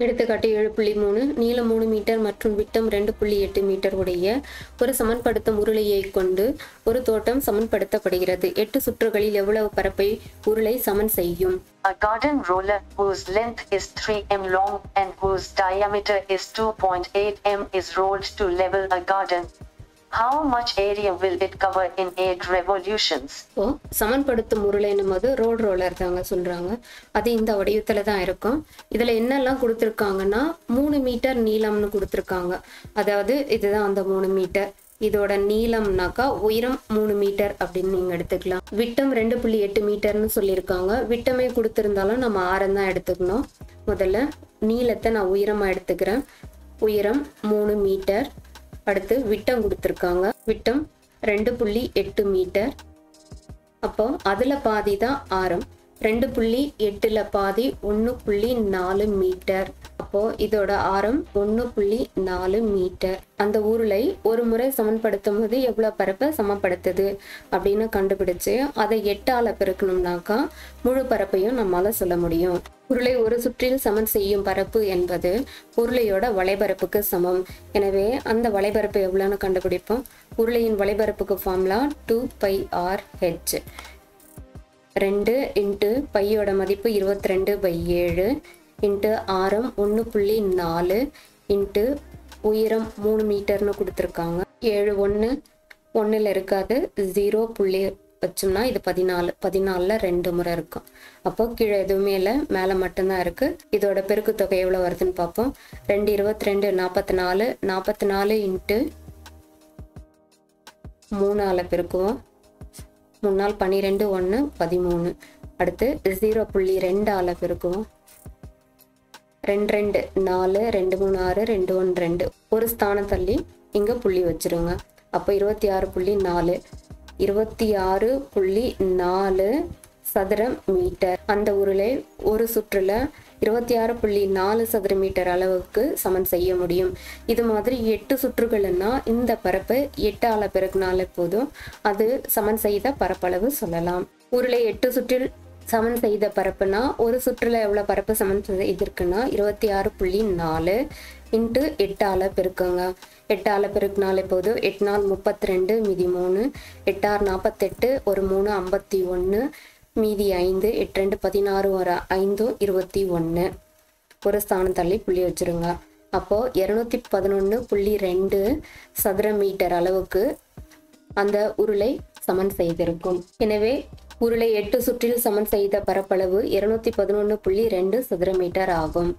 எடுத்துக்காட்டு ஏழு புள்ளி மூணு நீளம் மூணு மீட்டர் மற்றும் விட்டம் ரெண்டு புள்ளி எட்டு மீட்டர் உடைய ஒரு சமன்படுத்தும் உருளையை கொண்டு ஒரு தோட்டம் சமன்படுத்தப்படுகிறது எட்டு சுற்றுகளில் எவ்வளவு பரப்பை உருளை சமன் செய்யும் A garden roller whose length is 3 m long and whose diameter is 2.8 m is rolled to level a garden. How much area will it cover in eight revolutions? ஓ சமன்படுத்தும் உருளைன்னும் போது ரோட் ரோலர் தாங்க சொல்றாங்க. அது இந்த வடிவத்துல தான் இருக்கும். இதுல என்னெல்லாம் கொடுத்துருக்காங்கன்னா மூணு மீட்டர் நீளம்னு கொடுத்துருக்காங்க. அதாவது இதுதான் அந்த மூணு மீட்டர் இதோட நீளம்னாக்கா உயரம் மூணு மீட்டர் அப்படின்னு நீங்க எடுத்துக்கலாம். விட்டம் ரெண்டு புள்ளி எட்டு மீட்டர்னு சொல்லியிருக்காங்க. விட்டமே கொடுத்துருந்தாலும் நம்ம ஆரம் தான் எடுத்துக்கணும். முதல்ல நீளத்தை நான் உயரமா எடுத்துக்கிறேன். உயரம் மூணு மீட்டர் அடுத்து விட்டம் கொடுத்துருக்காங்க. விட்டம் ரெண்டு புள்ளி எட்டு மீட்டர். அப்போ அதுல பாதி தான் ஆரம். ரெண்டு புள்ளி எட்டுல பாதி ஒன்று புள்ளி நாலு மீட்டர். அப்போ இதோட ஆரம் ஒன்று புள்ளி நாலு மீட்டர். அந்த உருளை ஒரு முறை சமன்படுத்தும் போது எவ்வளோ பரப்பை சமப்படுத்துது அப்படின்னு கண்டுபிடிச்சு அதை எட்டால பெருக்கணும்னாக்கா முழு பரப்பையும் நம்மால சொல்ல முடியும். உருளை ஒரு சுற்றில் சமன் செய்யும் பரப்பு என்பது உருளையோட வலைபரப்புக்கு சமம். எனவே அந்த வலைபரப்பு எவ்வளோன்னு கண்டுபிடிப்போம். உருளையின் வலைபரப்புக்கு formula two pi r h ரெண்டு இன்ட்டு பையோட மதிப்பு இருபத்தி ரெண்டு பை ஏழு. இன்ட்டு ஆரம் ஒன்று புள்ளி நாலு இன்ட்டு உயரம் மூணு மீட்டர்னு கொடுத்துருக்காங்க. ஏழு ஒன்று ஒன்றில் இருக்காது. ஜீரோ புள்ளி வச்சோம்னா இது பதினாலு. பதினாலில் ரெண்டு முறை இருக்கும். அப்போ கீழே எதுவுமே இல்லை. மேலே மட்டும்தான் இருக்குது இதோட பெருக்கு தொகை எவ்வளோ வருதுன்னு பார்ப்போம். ரெண்டு இருபத்தி ரெண்டு நாற்பத்தி நாலு நாற்பத்தி நாலு இன்ட்டு மூணால் பெருக்குவோம். மூணு நாள் பன்னிரெண்டு ஒன்று பதிமூணு. அடுத்து ஜீரோ புள்ளி ரெண்டால் பெருக்குவோம். ரெண்டு ரெண்டு நாலு ரெண்டு மூணு ஆறு ரெண்டு ஒன்று ரெண்டு. ஒரு ஸ்தானம் தள்ளி இங்கே புள்ளி வச்சிருங்க. அப்போ இருபத்தி ஆறு புள்ளி நாலு இருபத்தி ஆறு புள்ளி நாலு சதுர மீட்டர். அந்த உருளை ஒரு சுற்றுல இருபத்தி ஆறு புள்ளி நாலு சதுர மீட்டர் அளவுக்கு சமன் செய்ய முடியும். இது மாதிரி எட்டு சுற்றுகள்னா இந்த பரப்பு எட்டால பிறகுனால போதும். அது சமன் செய்த பரப்பளவு சொல்லலாம். உருளை எட்டு சுற்றில் சமன் செய்த பரப்புனா ஒரு சுற்றுல எவ்வளோ பரப்பு சமன் செய்திருக்குன்னா இருபத்தி ஆறு புள்ளி நாலு இன்ட்டு எட்டால பெருக்குங்க. எட்டால பெருக்குனாலே போதும். எட்டு நாள் முப்பத்தி ரெண்டு மீதி மூணு. எட்டாறு நாற்பத்தெட்டு ஒரு மூணு ஐம்பத்தி ஒன்று மீதி ஐந்து எட்டு ரெண்டு பதினாறு ஒரு ஐந்தும் இருபத்தி ஒன்று ஒரு ஸ்தானம் தள்ளி புள்ளி வச்சிருங்க. அப்போது இரநூத்தி பதினொன்று புள்ளி ரெண்டு சதுர மீட்டர் அளவுக்கு அந்த உருளை சமன் செய்திருக்கும். எனவே உருளை எட்டு சுற்றில் சமன் செய்த பரப்பளவு இருநூத்தி பதினொன்று புள்ளி ரெண்டு சதுர மீட்டர் ஆகும்.